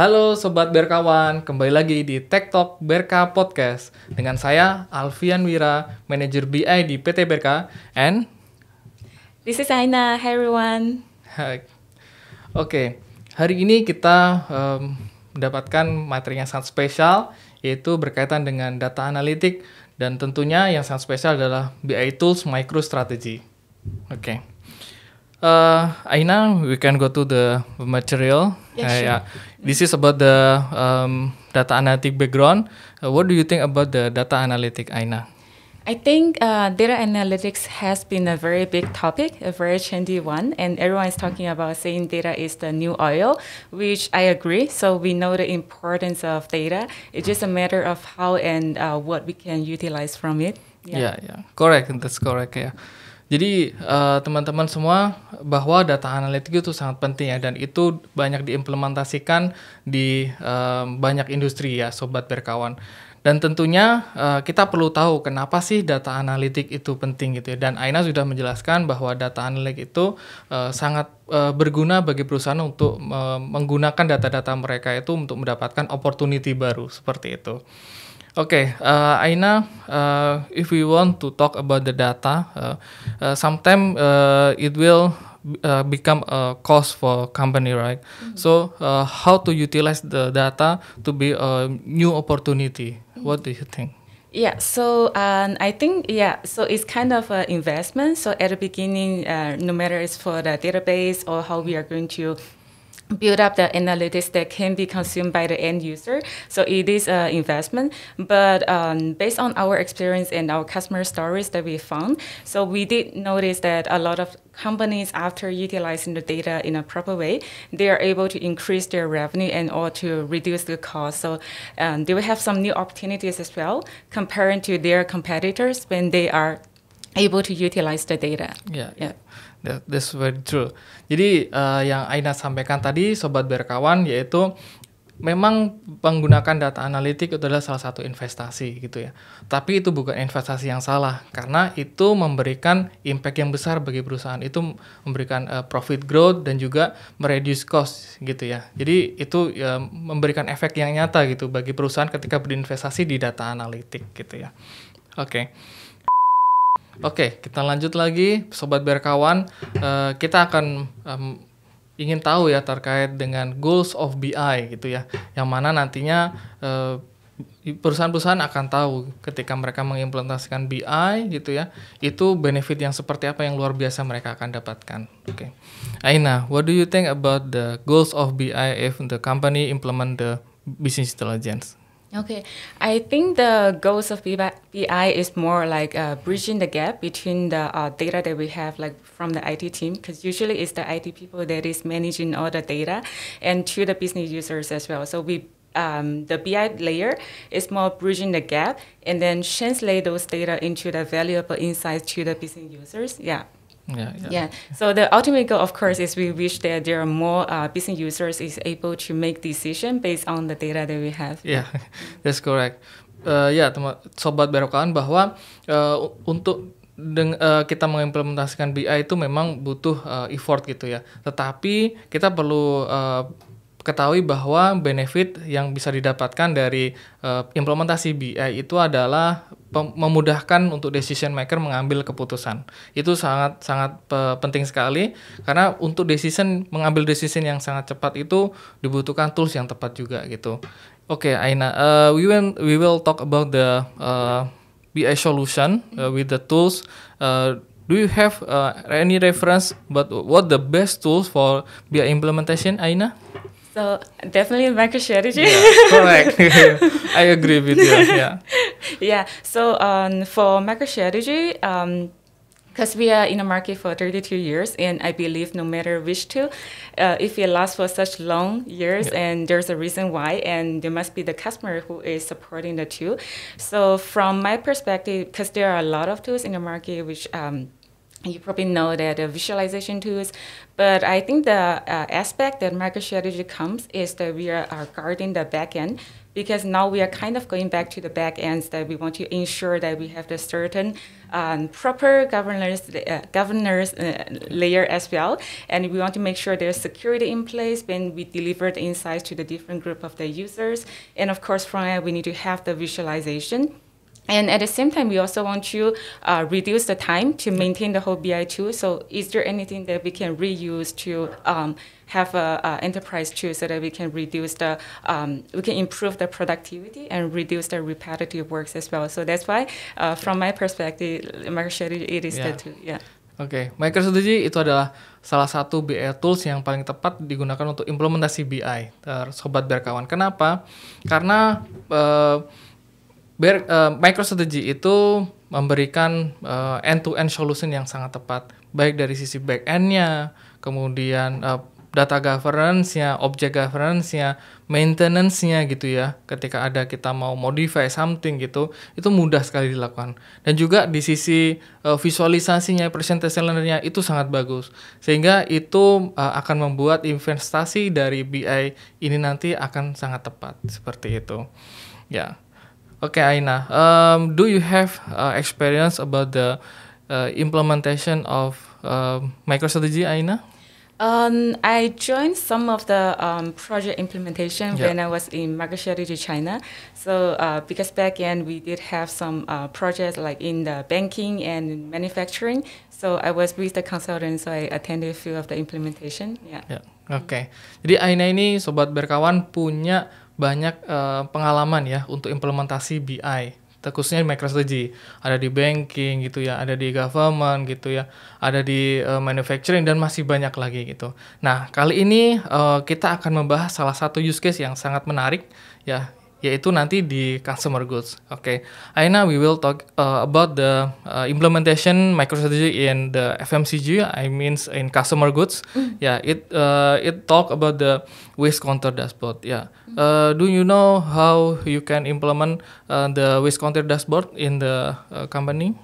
Halo Sobat Berkawan, kembali lagi di Tech Talk Berka Podcast dengan saya Alfian Wira, manajer BI di PT Berka, and This is Aina. Hi everyone. Hai. Oke, hari ini kita em, mendapatkan materi yang sangat spesial, yaitu berkaitan dengan data analitik dan tentunya yang sangat spesial adalah BI Tools MicroStrategy. Oke. Uh, Aina, we can go to the material. Yeah, Uh, sure. yeah. This is about the um, data analytic background. Uh, what do you think about the data analytic, Aina? I think uh, data analytics has been a very big topic, a very trendy one, and everyone is talking about saying data is the new oil, which I agree. So we know the importance of data. It's just a matter of how and uh, what we can utilize from it. Yeah. yeah, yeah, correct, that's correct ya. Jadi eh, teman-teman semua bahwa data analitik itu sangat penting ya dan itu banyak diimplementasikan di eh, banyak industri ya, sobat berkawan. Dan tentunya eh, kita perlu tahu kenapa sih data analitik itu penting gitu ya. Dan Aina sudah menjelaskan bahwa data analitik itu eh, sangat eh, berguna bagi perusahaan untuk eh, menggunakan data-data mereka itu untuk mendapatkan opportunity baru seperti itu. Okay, uh, Aina, uh, if we want to talk about the data, uh, uh, sometimes uh, it will uh, become a cost for company, right? So, uh, how to utilize the data to be a new opportunity? What do you think? Yeah, so um, I think yeah, so it's kind of an investment. So at the beginning, uh, no matter it's for the database or how we are going to build up the analytics that can be consumed by the end user. So it is an investment, but um, based on our experience and our customer stories that we found, so we did notice that a lot of companies, after utilizing the data in a proper way, they are able to increase their revenue and or to reduce the cost. So um, they will have some new opportunities as well, comparing to their competitors when they are able to utilize the data. Ya, Yeah. That, that's very true. Jadi uh, yang Aina sampaikan tadi, sobat berkawan, yaitu memang menggunakan data analitik itu adalah salah satu investasi gitu ya. Tapi itu bukan investasi yang salah karena itu memberikan impact yang besar bagi perusahaan. Itu memberikan uh, profit growth dan juga mereduce cost gitu ya. Jadi itu ya, memberikan efek yang nyata gitu bagi perusahaan ketika berinvestasi di data analitik gitu ya. Oke. Oke, kita lanjut lagi, sobat berkawan. Eh, kita akan em, ingin tahu ya terkait dengan goals of BI gitu ya, yang mana nantinya eh, perusahaan-perusahaan akan tahu ketika mereka mengimplementasikan BI gitu ya, itu benefit yang seperti apa yang luar biasa mereka akan dapatkan. Oke, Aina, what do you think about the goals of BI if the company implement the business intelligence? Okay, I think the goals of BI is more like uh, bridging the gap between the uh, data that we have, like from the IT team, because usually it's the IT people that is managing all the data, and to the business users as well. So we um, the BI layer is more bridging the gap and then translate those data into the valuable insights to the business users. Yeah. Ya, ya. Yeah. So the ultimate goal, of course, is we wish that there are more uh, business users is able to make decision based on the data that we have. Ya, that's correct. Eh, ya, teman sobat berokan bahwa eh, u- untuk deng- eh, kita mengimplementasikan BI itu memang butuh eh, effort gitu ya. Tetapi kita perlu eh, ketahui bahwa benefit yang bisa didapatkan dari eh, implementasi BI itu adalah memudahkan untuk decision maker mengambil keputusan. Itu sangat sangat pe- penting sekali karena untuk decision mengambil decision yang sangat cepat itu dibutuhkan tools yang tepat juga gitu. Oke, Aina, uh, we will we will talk about the uh, BI solution uh, with the tools. Uh, do you have uh, any reference about what the best tools for BI implementation, Aina? So definitely MicroStrategy. correct. I agree with you. Yeah. yeah. So um, for MicroStrategy, um, because we are in the market for 32 years, and I believe no matter which tool, uh, if it lasts for such long years, Yeah. and there's a reason why, and there must be the customer who is supporting the tool. So from my perspective, because there are a lot of tools in the market which um, you probably know that the visualization tools, but I think the uh, aspect that MicroStrategy comes is that we are, are guarding the backend because now we are kind of going back to the back ends that we want to ensure that we have the certain um, proper governance uh, uh, layer as well, and we want to make sure there's security in place when we deliver the insights to the different group of the users, and of course from that we need to have the visualization and at the same time, we also want to uh, reduce the time to maintain the whole BI tool. So is there anything that we can reuse to um, have a, a, enterprise tool so that we can reduce the, um, we can improve the productivity and reduce the repetitive works as well. So that's why, uh, from my perspective, MicroStrategy it is yeah. the tool. Yeah. Oke, okay. MicroStrategy itu adalah salah satu BI tools yang paling tepat digunakan untuk implementasi BI, sobat berkawan. Kenapa? Karena uh, Ber, uh, MicroStrategy itu memberikan uh, end-to-end solution yang sangat tepat, baik dari sisi back end-nya, kemudian uh, data governance-nya, object governance-nya, maintenance-nya gitu ya. Ketika ada kita mau modify something gitu, itu mudah sekali dilakukan. Dan juga di sisi uh, visualisasinya, presentation-nya itu sangat bagus. Sehingga itu uh, akan membuat investasi dari BI ini nanti akan sangat tepat seperti itu. Ya. Okay, Aina. Um, do you have uh, experience about the uh, implementation of uh, MicroStrategy, Aina? Um, I joined some of the um, project implementation yeah. when I was in MicroStrategy China. So uh, because back then we did have some uh, projects like in the banking and manufacturing. So I was with the consultant, so I attended a few of the implementation. Yeah. yeah. Oke. Okay. Jadi Aina ini sobat berkawan punya banyak uh, pengalaman ya untuk implementasi BI khususnya di MicroStrategy ada di banking gitu ya ada di government gitu ya ada di uh, manufacturing dan masih banyak lagi gitu. Nah kali ini uh, kita akan membahas salah satu use case yang sangat menarik ya yaitu nanti di customer goods. Oke, okay. Aina, we will talk uh, about the uh, implementation MicroStrategy in the FMCG. I means in customer goods. Mm. Yeah, it uh, it talk about the waste counter dashboard. Yeah, uh, do you know how you can implement uh, the waste counter dashboard in the uh, company?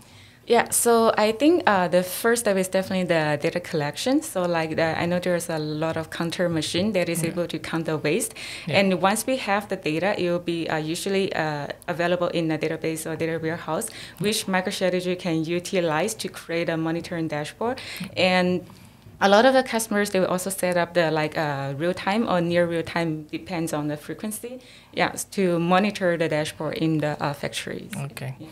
Yeah, so I think uh, the first step is definitely the data collection. So like the, I know there's a lot of counter machine that is yeah. able to count the waste, yeah. and once we have the data, it will be uh, usually uh, available in a database or data warehouse, which MicroStrategy can utilize to create a monitoring dashboard, and a lot of the customers they will also set up the like uh, real time or near real time depends on the frequency yes to monitor the dashboard in the uh, factories okay yeah.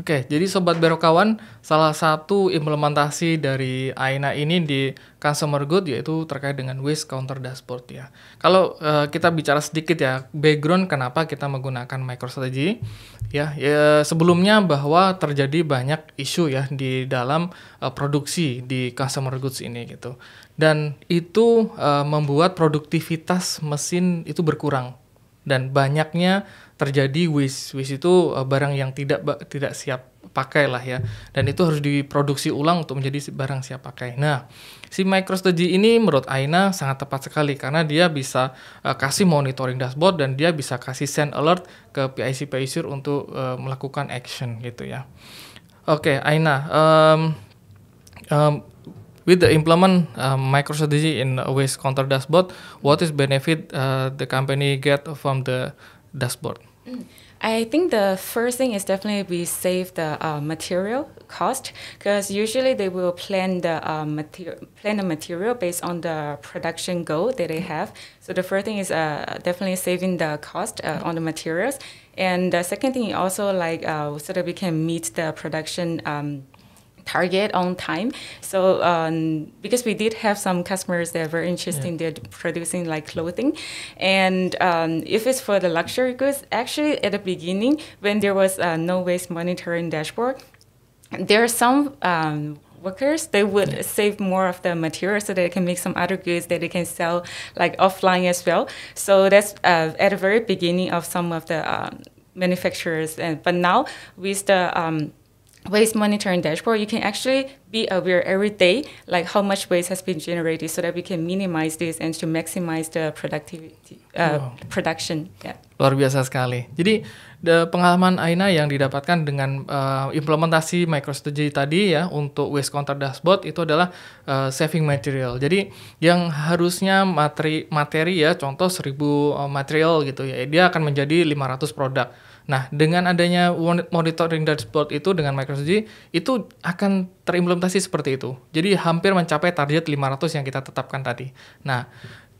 Oke, jadi sobat berokawan, salah satu implementasi dari Aina ini di customer good yaitu terkait dengan waste counter dashboard ya. Kalau uh, kita bicara sedikit ya background kenapa kita menggunakan MicroStrategy ya, ya sebelumnya bahwa terjadi banyak isu ya di dalam uh, produksi di customer goods ini gitu. Dan itu uh, membuat produktivitas mesin itu berkurang dan banyaknya terjadi waste. Waste itu uh, barang yang tidak tidak siap pakai lah ya. Dan itu harus diproduksi ulang untuk menjadi barang siap pakai. Nah, si MicroStrategy ini menurut Aina sangat tepat sekali karena dia bisa uh, kasih monitoring dashboard dan dia bisa kasih send alert ke PIC PIC untuk uh, melakukan action gitu ya. Oke, okay, Aina, um, um, with the implement uh, MicroStrategy in waste counter dashboard, what is benefit uh, the company get from the dashboard? I think the first thing is definitely we save the uh, material cost because usually they will plan the uh, material plan the material based on the production goal that they have. So the first thing is uh, definitely saving the cost uh, on the materials, and the second thing also like uh, so that we can meet the production. Um, target on time. So um, because we did have some customers that were interested yeah. in producing like clothing, and um, if it's for the luxury goods, actually at the beginning when there was a no waste monitoring dashboard, there are some. Um, workers they would yeah. save more of the material so they can make some other goods that they can sell like offline as well so that's uh, at the very beginning of some of the um, manufacturers and but now with the um, waste monitoring dashboard, you can actually be aware every day, like how much waste has been generated, so that we can minimize this and to maximize the productivity uh, production. Yeah. luar biasa sekali. Jadi the pengalaman Aina yang didapatkan dengan uh, implementasi MicroStrategy tadi ya untuk waste counter dashboard itu adalah uh, saving material. Jadi yang harusnya materi materi ya contoh 1000 uh, material gitu ya, dia akan menjadi 500 produk. Nah, dengan adanya monitoring dashboard itu dengan MicroStrategy itu akan terimplementasi seperti itu. Jadi hampir mencapai target 500 yang kita tetapkan tadi. Nah,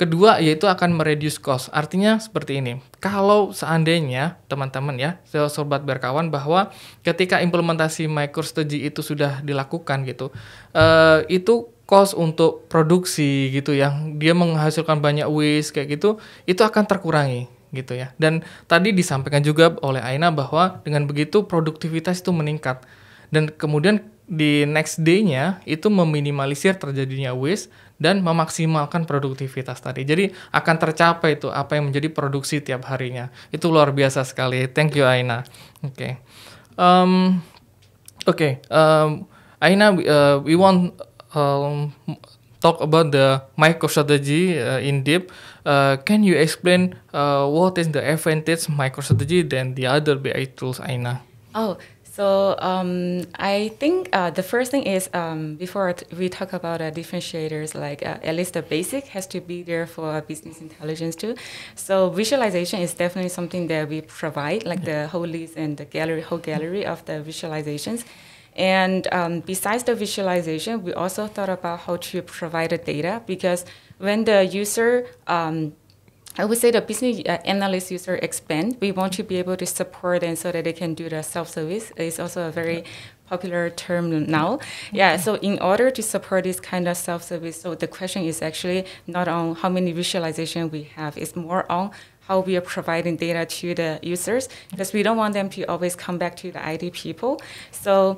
Kedua yaitu akan mereduce cost. Artinya seperti ini. Kalau seandainya teman-teman ya, sobat berkawan bahwa ketika implementasi MicroStrategy itu sudah dilakukan gitu, uh, itu cost untuk produksi gitu yang dia menghasilkan banyak waste kayak gitu, itu akan terkurangi gitu ya. Dan tadi disampaikan juga oleh Aina bahwa dengan begitu produktivitas itu meningkat. Dan kemudian di next day-nya itu meminimalisir terjadinya waste dan memaksimalkan produktivitas tadi. Jadi akan tercapai itu apa yang menjadi produksi tiap harinya. Itu luar biasa sekali. Thank you Aina. Oke. Okay. Um, Oke, okay. um, Aina, uh, we want um, talk about the MicroStrategy uh, in deep. Uh, can you explain uh, what is the advantage MicroStrategy than the other BI tools, Aina? Oh, so um, I think uh, the first thing is um, before we talk about uh, differentiators, like uh, at least the basic has to be there for business intelligence too. So visualization is definitely something that we provide, like yeah. the whole list and the gallery, whole gallery of the visualizations. And um, besides the visualization, we also thought about how to provide the data because when the user um, I would say the business uh, analyst user expand. We want to be able to support them so that they can do the self-service. It's also a very popular term now. Yeah, so in order to support this kind of self-service, so the question is actually not on how many visualization we have, it's more on how we are providing data to the users because we don't want them to always come back to the IT people. So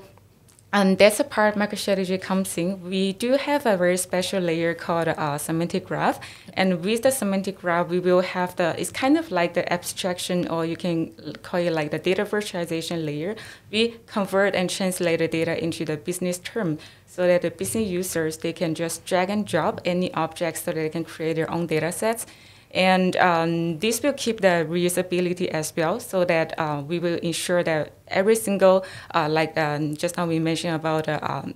and that's a part MicroStrategy comes in. We do have a very special layer called uh, semantic graph. And with the semantic graph, we will have the, it's kind of like the abstraction, or you can call it like the data virtualization layer. We convert and translate the data into the business term so that the business users, they can just drag and drop any objects so they can create their own data sets. And um, this will keep the reusability as well, so that uh, we will ensure that every single, uh, like um, just now we mentioned about uh, um,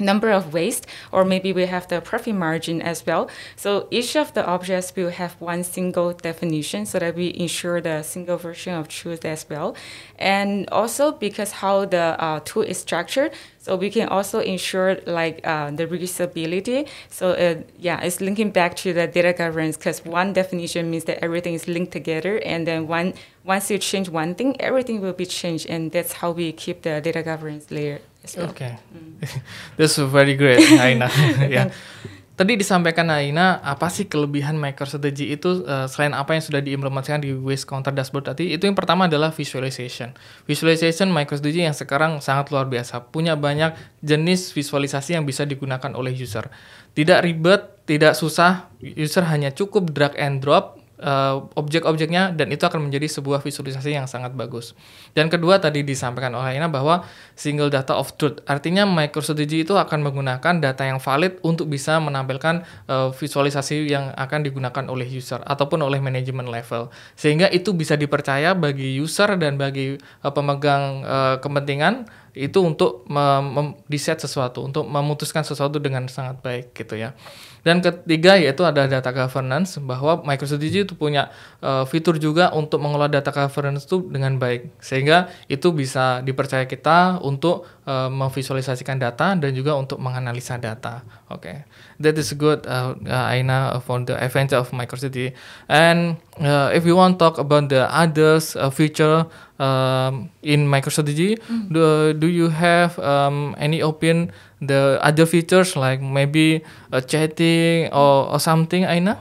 number of waste, or maybe we have the profit margin as well. So each of the objects will have one single definition so that we ensure the single version of truth as well. And also because how the uh, tool is structured, so we can also ensure like uh, the reusability. So uh, yeah, it's linking back to the data governance because one definition means that everything is linked together, and then one once you change one thing, everything will be changed, and that's how we keep the data governance layer Oke, okay. mm. that's very great, Aina. ya. Tadi disampaikan Aina, apa sih kelebihan MicroStrategy itu uh, selain apa yang sudah diimplementasikan di Waste Counter Dashboard tadi? Itu yang pertama adalah visualization. Visualization MicroStrategy yang sekarang sangat luar biasa, punya banyak jenis visualisasi yang bisa digunakan oleh user. Tidak ribet, tidak susah, user hanya cukup drag and drop uh, objek-objeknya dan itu akan menjadi sebuah visualisasi yang sangat bagus. Dan kedua tadi disampaikan oleh Ina bahwa single data of truth artinya MicroStrategy itu akan menggunakan data yang valid untuk bisa menampilkan uh, visualisasi yang akan digunakan oleh user ataupun oleh manajemen level sehingga itu bisa dipercaya bagi user dan bagi uh, pemegang uh, kepentingan itu untuk mendesain sesuatu, untuk memutuskan sesuatu dengan sangat baik gitu ya. Dan ketiga yaitu ada data governance bahwa MicroStrategy itu punya uh, fitur juga untuk mengelola data governance itu dengan baik sehingga itu bisa dipercaya kita untuk uh, memvisualisasikan data dan juga untuk menganalisa data. Oke, okay. that is good, uh, uh, Aina, for the advantage of MicroStrategy. And uh, if we want to talk about the others uh, feature um, in MicroStrategy, mm. do do you have um, any opinion? The other features like maybe a chatting or, or something, Aina?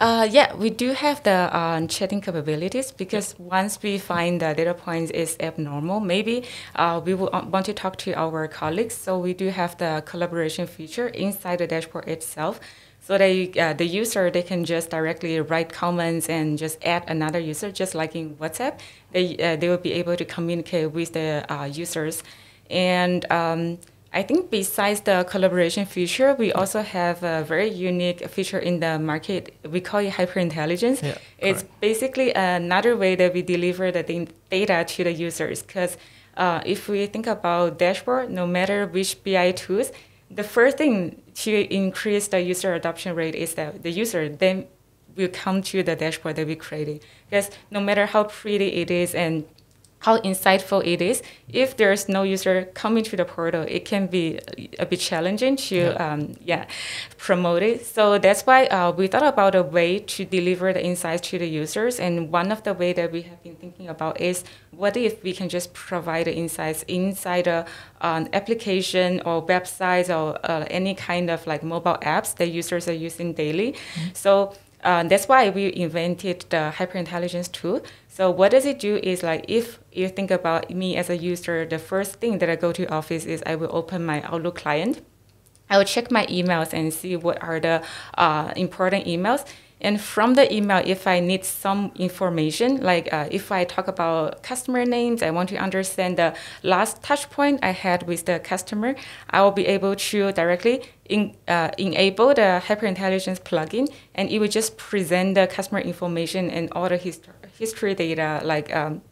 Uh, yeah, we do have the uh, chatting capabilities because once we find the data points is abnormal, maybe uh, we will uh, want to talk to our colleagues. So we do have the collaboration feature inside the dashboard itself. So they, uh, the user, they can just directly write comments and just add another user, just like in WhatsApp. They, uh, they will be able to communicate with the users. And um, I think besides the collaboration feature, we also have a very unique feature in the market. We call it hyperintelligence. Yeah, it's correct. basically another way that we deliver the data to the users. Because uh, if we think about dashboard, no matter which BI tools, the first thing to increase the user adoption rate is that the user then will come to the dashboard that we created. Because no matter how pretty it is and how insightful it is. If there's no user coming to the portal, it can be a bit challenging to Yeah. um, yeah promote it. So that's why uh, we thought about a way to deliver the insights to the users. And one of the way that we have been thinking about is what if we can just provide the insights inside a an application or websites or uh, any kind of like mobile apps that users are using daily. So uh, that's why we invented the hyperintelligence tool. So what does it do is like if you think about me as a user, the first thing that I go to office is I will open my Outlook client. I will check my emails and see what are the uh, important emails. And from the email, if I need some information, like uh, if I talk about customer names, I want to understand the last touch point I had with the customer, I will be able to directly in, uh, enable the hyperintelligence plugin, and it will just present the customer information and all the hist- history data, like um,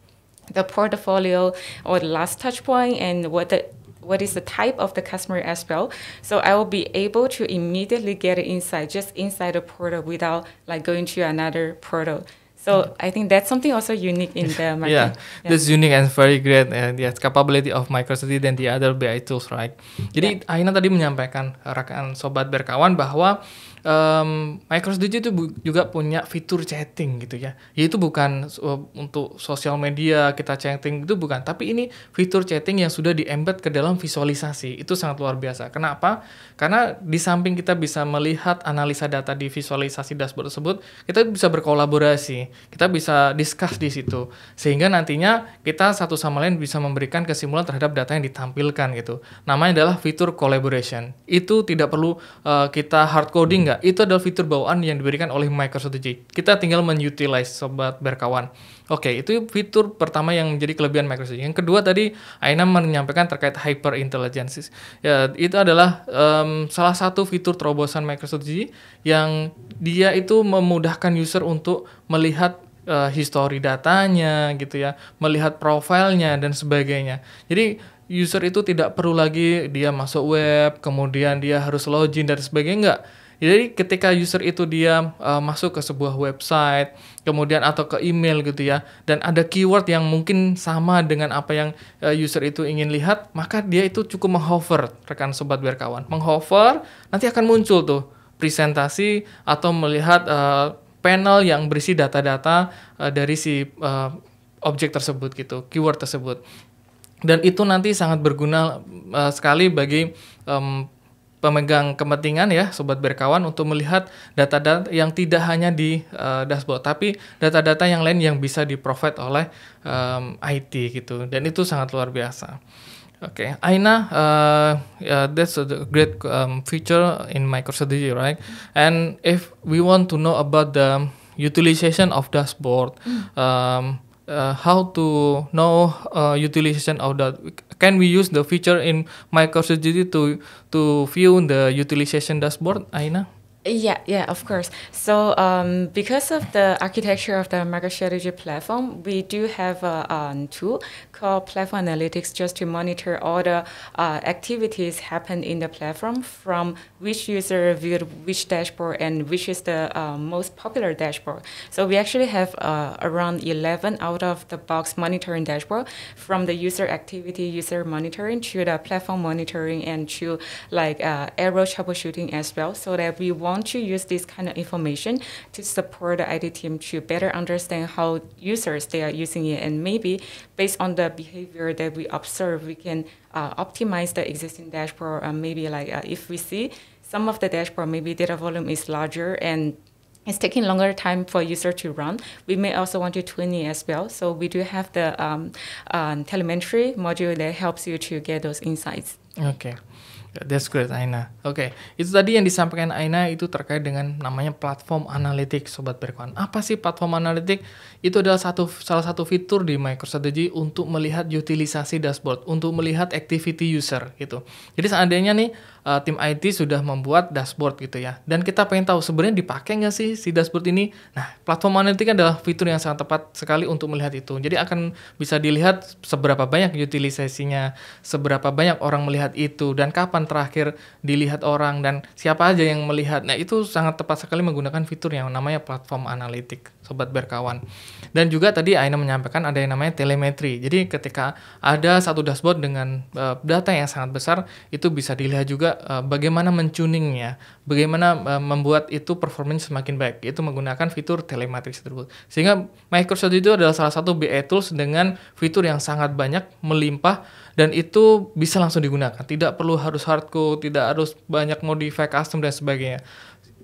the portfolio or the last touch point and what the what is the type of the customer as well. So I will be able to immediately get an insight just inside the portal without like going to another portal. So I think that's something also unique in the market. Yeah, this is unique and very great and yes capability of MicroStrategy than the other BI tools, right? Jadi Aina tadi menyampaikan rekan sobat berkawan bahwa um, MicroStrategy itu juga punya fitur chatting gitu ya. Yaitu bukan uh, untuk sosial media kita chatting itu bukan, tapi ini fitur chatting yang sudah di-embed ke dalam visualisasi. Itu sangat luar biasa. Kenapa? Karena di samping kita bisa melihat analisa data di visualisasi dashboard tersebut, kita bisa berkolaborasi, kita bisa discuss di situ. Sehingga nantinya kita satu sama lain bisa memberikan kesimpulan terhadap data yang ditampilkan gitu. Namanya adalah fitur collaboration. Itu tidak perlu uh, kita hard coding nggak? Itu adalah fitur bawaan yang diberikan oleh Microstrategy. Kita tinggal men-utilize sobat berkawan. Oke, itu fitur pertama yang menjadi kelebihan MicroStrategy. Yang kedua tadi Aina menyampaikan terkait hyper intelligence. Ya, itu adalah em, salah satu fitur terobosan MicroStrategy yang dia itu memudahkan user untuk melihat eh, history datanya gitu ya, melihat profilnya dan sebagainya. Jadi user itu tidak perlu lagi dia masuk web, kemudian dia harus login dan sebagainya enggak. Jadi ketika user itu dia uh, masuk ke sebuah website, kemudian atau ke email gitu ya, dan ada keyword yang mungkin sama dengan apa yang uh, user itu ingin lihat, maka dia itu cukup menghover rekan sobat berkawan. Menghover nanti akan muncul tuh presentasi atau melihat uh, panel yang berisi data-data uh, dari si uh, objek tersebut gitu, keyword tersebut. Dan itu nanti sangat berguna uh, sekali bagi um, pemegang kepentingan ya sobat berkawan untuk melihat data-data yang tidak hanya di uh, dashboard tapi data-data yang lain yang bisa di provide oleh um, IT gitu dan itu sangat luar biasa. Oke, Aina, uh, yeah, that's a great um, feature in MicroStrategy, right? And if we want to know about the utilization of dashboard, um, uh, how to know uh, utilization of that? Can we use the feature in MicroStrategy to to view the utilization dashboard, Aina? Yeah, yeah, of course. So, um, because of the architecture of the MicroStrategy platform, we do have a um, tool called Platform Analytics just to monitor all the uh, activities happen in the platform from which user viewed which dashboard and which is the uh, most popular dashboard. So, we actually have uh, around 11 out of the box monitoring dashboard from the user activity, user monitoring to the platform monitoring and to like uh, error troubleshooting as well, so that we want to use this kind of information to support the IT team to better understand how users they are using it, and maybe based on the behavior that we observe, we can uh, optimize the existing dashboard. Uh, maybe like uh, if we see some of the dashboard, maybe data volume is larger and it's taking longer time for user to run. We may also want to tune it as well. So we do have the um, um, telemetry module that helps you to get those insights. Oke. That's great, Aina. Oke, okay. itu tadi yang disampaikan Aina itu terkait dengan namanya platform analitik, sobat berkawan. Apa sih platform analitik? Itu adalah satu salah satu fitur di MicroStrategy untuk melihat utilisasi dashboard, untuk melihat activity user gitu. Jadi seandainya nih uh, tim IT sudah membuat dashboard gitu ya, dan kita pengen tahu sebenarnya dipakai nggak sih si dashboard ini? Nah, platform analitik adalah fitur yang sangat tepat sekali untuk melihat itu. Jadi akan bisa dilihat seberapa banyak utilisasinya, seberapa banyak orang melihat itu, dan kapan terakhir dilihat orang dan siapa aja yang melihat. Nah, itu sangat tepat sekali menggunakan fitur yang namanya platform analitik, sobat berkawan. Dan juga tadi Aina menyampaikan ada yang namanya telemetri. Jadi ketika ada satu dashboard dengan uh, data yang sangat besar, itu bisa dilihat juga uh, bagaimana mencuningnya, bagaimana uh, membuat itu performanya semakin baik. Itu menggunakan fitur telemetri tersebut. Sehingga Microsoft itu adalah salah satu BI tools dengan fitur yang sangat banyak melimpah dan itu bisa langsung digunakan. Tidak perlu harus hardcode, tidak harus banyak modify custom dan sebagainya.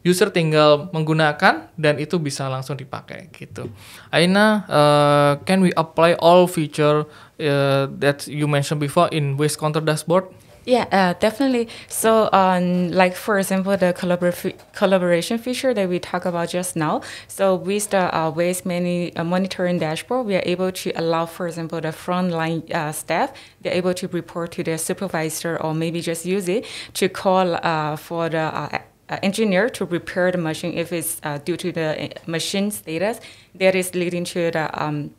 User tinggal menggunakan dan itu bisa langsung dipakai gitu. Aina, uh, can we apply all feature uh, that you mentioned before in waste counter dashboard? Yeah, uh, definitely. So, um, like for example, the collabor- collaboration feature that we talked about just now. So, with the uh, waste many, uh, monitoring dashboard, we are able to allow, for example, the frontline uh, staff, they're able to report to their supervisor or maybe just use it to call uh, for the uh, engineer to repair the machine if it's due to the machine status that is leading to the um,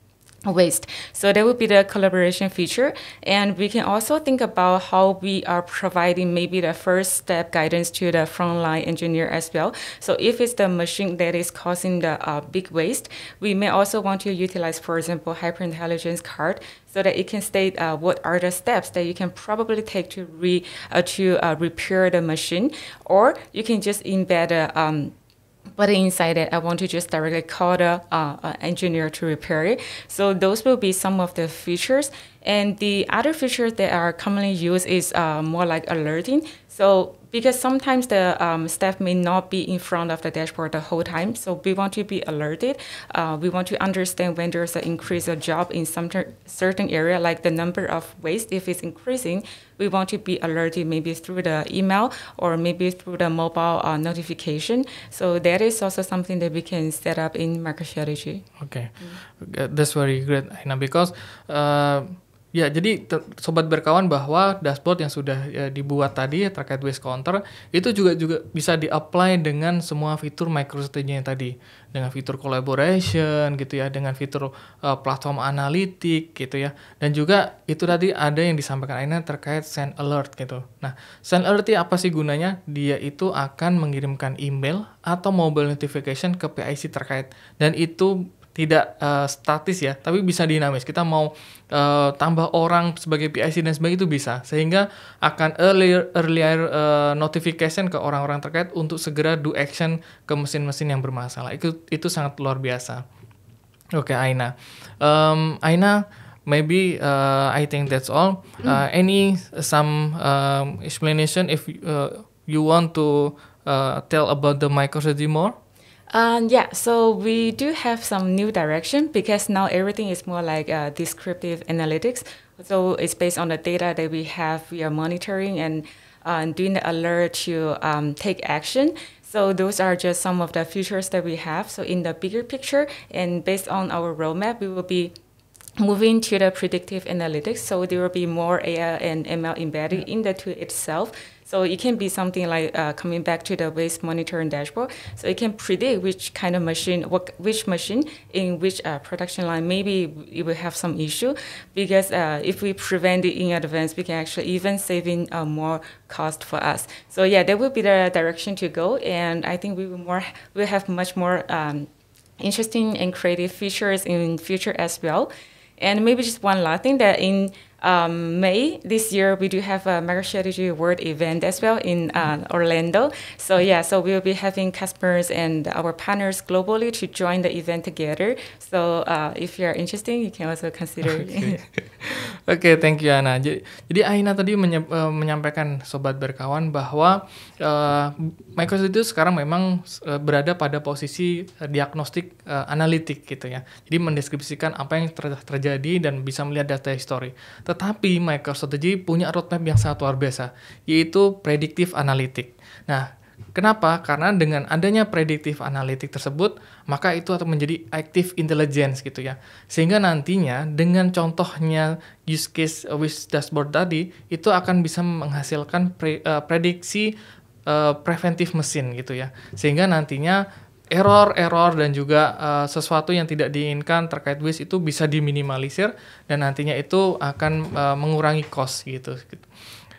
waste. So that would be the collaboration feature. And we can also think about how we are providing maybe the first step guidance to the frontline engineer as well. So if it's the machine that is causing the uh, big waste, we may also want to utilize, for example, hyperintelligence card so that it can state uh, what are the steps that you can probably take to re uh, to uh, repair the machine, or you can just embed a um, but inside it, I want to just directly call the uh, uh, engineer to repair it. So those will be some of the features. And the other features that are commonly used is uh, more like alerting. So because sometimes the um, staff may not be in front of the dashboard the whole time, so we want to be alerted. Uh, we want to understand when there's an increase of job in some certain area, like the number of waste. If it's increasing, we want to be alerted maybe through the email or maybe through the mobile uh, notification. So that is also something that we can set up in MicroStrategy. Okay, mm. that's very great, Aina, because. Uh, Ya, jadi sobat berkawan bahwa dashboard yang sudah ya, dibuat tadi terkait waste counter itu juga juga bisa di-apply dengan semua fitur MicroStrategy yang tadi, dengan fitur collaboration gitu ya, dengan fitur uh, platform analitik gitu ya. Dan juga itu tadi ada yang disampaikan Aina terkait send alert gitu. Nah, send alert apa sih gunanya? Dia itu akan mengirimkan email atau mobile notification ke PIC terkait dan itu tidak uh, statis ya, tapi bisa dinamis. Kita mau uh, tambah orang sebagai PIC dan sebagainya itu bisa, sehingga akan earlier earlier uh, notification ke orang-orang terkait untuk segera do action ke mesin-mesin yang bermasalah. Itu itu sangat luar biasa. Oke, okay, Aina. Um, Aina, maybe uh, I think that's all. Uh, any some um, explanation if uh, you want to uh, tell about the MicroStrategy more? Um, yeah, so we do have some new direction because now everything is more like uh, descriptive analytics. So it's based on the data that we have. We are monitoring and uh, doing the alert to um, take action. So those are just some of the features that we have. So in the bigger picture and based on our roadmap, we will be moving to the predictive analytics. So there will be more AI and ML embedded in the tool itself so it can be something like uh, coming back to the waste monitoring dashboard. So it can predict which kind of machine, what, which machine in which uh, production line, maybe it will have some issue because uh, if we prevent it in advance, we can actually even saving uh, more cost for us. So yeah, that would be the direction to go. And I think we will more, we'll have much more um, interesting and creative features in future as well. And maybe just one last thing that in um, May this year, we do have a MicroStrategy World event as well in uh, Orlando. So yeah, so we'll be having customers and our partners globally to join the event together. So uh, if you're interested, you can also consider. Okay. Oke, thank you Ana. Jadi, jadi Aina tadi menye- uh, menyampaikan sobat berkawan bahwa uh, Microsoft itu sekarang memang uh, berada pada posisi uh, diagnostik uh, analitik gitu ya. Jadi mendeskripsikan apa yang ter- terjadi dan bisa melihat data history. Tetapi Microsoft punya roadmap yang sangat luar biasa, yaitu predictive analytic. Nah, Kenapa? Karena dengan adanya predictive analytic tersebut, maka itu akan menjadi active intelligence gitu ya. Sehingga nantinya dengan contohnya use case with dashboard tadi, itu akan bisa menghasilkan pre, uh, prediksi uh, preventif mesin gitu ya. Sehingga nantinya error-error dan juga uh, sesuatu yang tidak diinginkan terkait waste itu bisa diminimalisir dan nantinya itu akan uh, mengurangi cost gitu.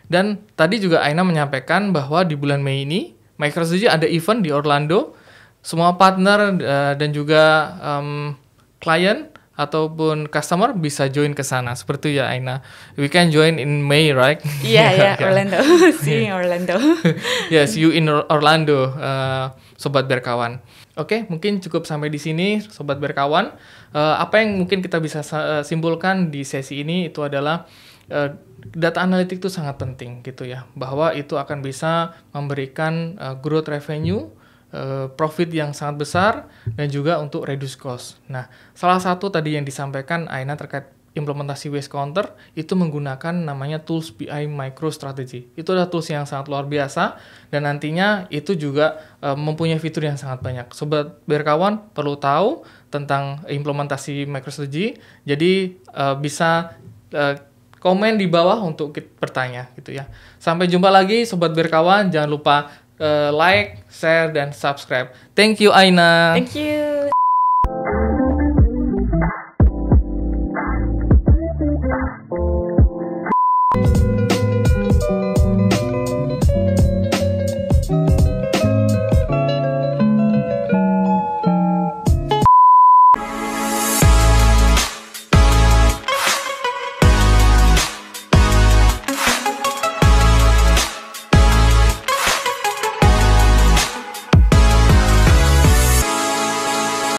Dan tadi juga Aina menyampaikan bahwa di bulan Mei ini Microsoft ada event di Orlando. Semua partner uh, dan juga um, klien ataupun customer bisa join ke sana. Seperti ya Aina. We can join in May, right? Yeah, yeah, yeah. Orlando. see you in Orlando. yes, you in Orlando, uh, sobat berkawan. Oke, okay, mungkin cukup sampai di sini, sobat berkawan. Uh, apa yang mungkin kita bisa simpulkan di sesi ini itu adalah uh, data analitik itu sangat penting gitu ya bahwa itu akan bisa memberikan uh, growth revenue uh, profit yang sangat besar dan juga untuk reduce cost. Nah, salah satu tadi yang disampaikan Aina terkait implementasi waste counter itu menggunakan namanya tools BI Micro Strategy. Itu adalah tools yang sangat luar biasa dan nantinya itu juga uh, mempunyai fitur yang sangat banyak. Sobat berkawan perlu tahu tentang implementasi MicroStrategy. Jadi uh, bisa komen di bawah untuk bertanya gitu ya. Sampai jumpa lagi sobat berkawan, jangan lupa uh, like, share dan subscribe. Thank you Aina. Thank you.